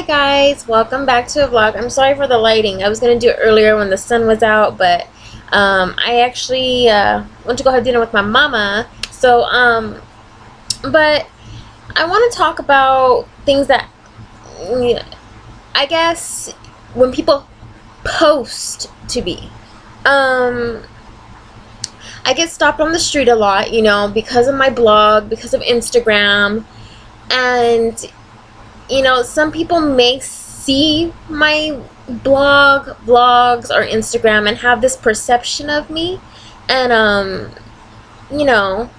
Hi guys, welcome back to a vlog. I'm sorry for the lighting. I was going to do it earlier when the sun was out, but um, I actually uh, went to go have dinner with my mama. So, um, but I want to talk about things that I guess when people post to be. Um, I get stopped on the street a lot, you know, because of my blog, because of Instagram, and you know, some people may see my blog, vlogs, or Instagram and have this perception of me. And, um, you know,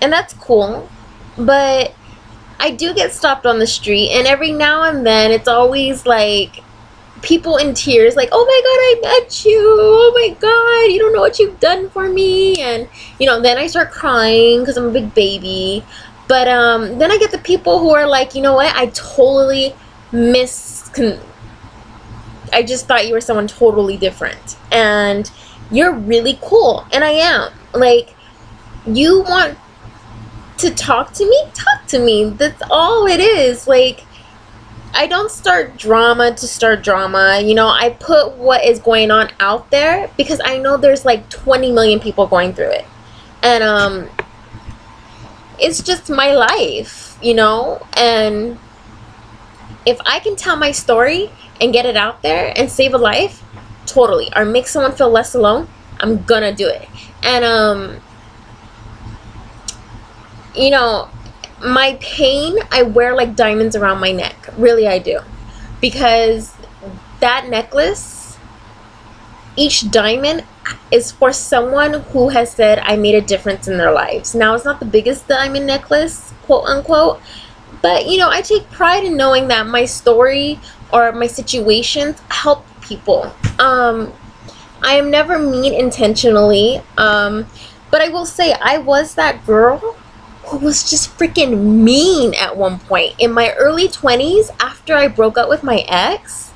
and that's cool. But I do get stopped on the street, and every now and then it's always like people in tears, like, oh my god, I met you. Oh my god, you don't know what you've done for me. And, you know, then I start crying because I'm a big baby. But um, then I get the people who are like, you know what? I totally miss. I just thought you were someone totally different, and you're really cool, and I am. Like, you want to talk to me? Talk to me. That's all it is. Like, I don't start drama to start drama. You know, I put what is going on out there because I know there's like 20 million people going through it. And um it's just my life, you know? And if I can tell my story and get it out there and save a life, totally. Or make someone feel less alone, I'm gonna do it. And, um, you know, my pain, I wear like diamonds around my neck. Really, I do. Because that necklace, each diamond is for someone who has said I made a difference in their lives. Now it's not the biggest diamond necklace, quote unquote, but you know, I take pride in knowing that my story or my situations help people. Um I am never mean intentionally. Um but I will say I was that girl who was just freaking mean at one point. In my early 20s after I broke up with my ex,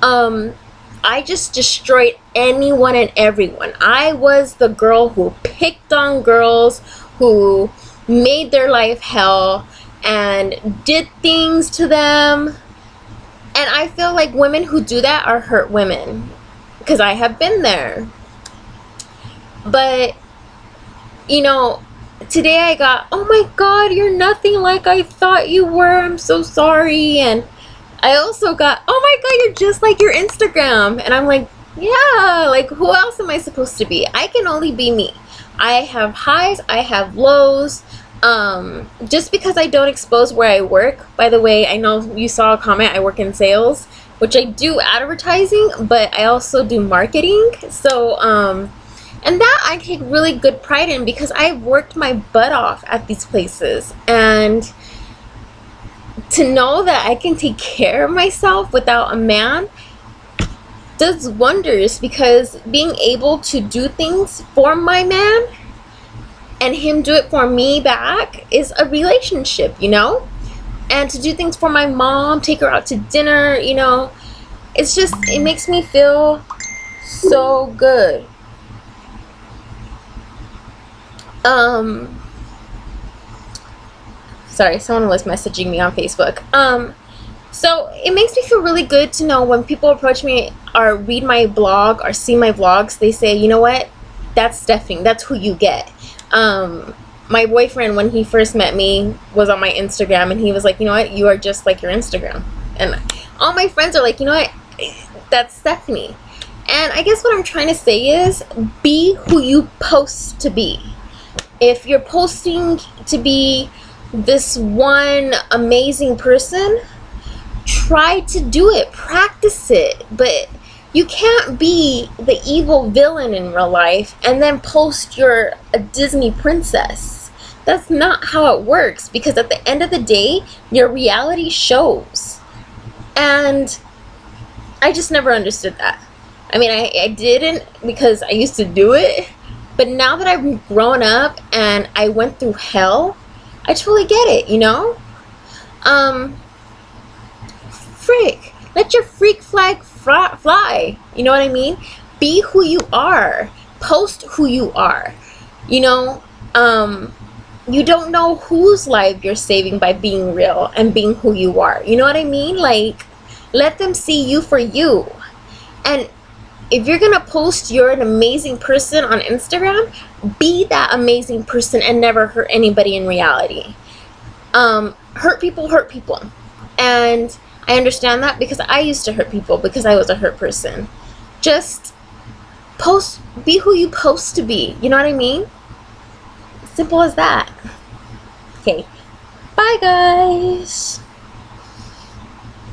um I just destroyed anyone and everyone. I was the girl who picked on girls, who made their life hell and did things to them. And I feel like women who do that are hurt women because I have been there. But, you know, today I got, oh my god, you're nothing like I thought you were. I'm so sorry. And I also got, oh my god, you're just like your Instagram. And I'm like, yeah, like who else am I supposed to be? I can only be me. I have highs, I have lows. Um, just because I don't expose where I work, by the way, I know you saw a comment, I work in sales, which I do advertising, but I also do marketing. So, um, and that I take really good pride in because I've worked my butt off at these places. And to know that I can take care of myself without a man does wonders because being able to do things for my man and him do it for me back is a relationship, you know? And to do things for my mom, take her out to dinner, you know, it's just, it makes me feel so good. Um, Sorry, someone was messaging me on Facebook. Um, so it makes me feel really good to know when people approach me or read my blog or see my vlogs, they say, you know what, that's Stephanie, that's who you get. Um, my boyfriend, when he first met me, was on my Instagram and he was like, you know what, you are just like your Instagram. And all my friends are like, you know what, that's Stephanie. And I guess what I'm trying to say is be who you post to be. If you're posting to be this one amazing person, try to do it, practice it. But you can't be the evil villain in real life and then post you're a Disney princess. That's not how it works because at the end of the day, your reality shows. And I just never understood that. I mean, I, I didn't because I used to do it. But now that I've grown up and I went through hell, I totally get it, you know? Um, freak. Let your freak flag fly. You know what I mean? Be who you are. Post who you are. You know, um, you don't know whose life you're saving by being real and being who you are. You know what I mean? Like, let them see you for you. And if you're gonna post you're an amazing person on Instagram, be that amazing person and never hurt anybody in reality. Um, hurt people hurt people. And I understand that because I used to hurt people because I was a hurt person. Just post be who you post to be. You know what I mean? Simple as that. Okay. Bye guys.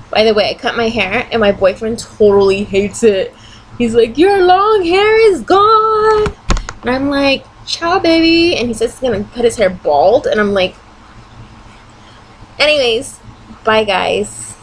By the way, I cut my hair and my boyfriend totally hates it. He's like, Your long hair is gone. And I'm like, Ciao, baby. And he says he's gonna cut his hair bald. And I'm like, Anyways, bye guys.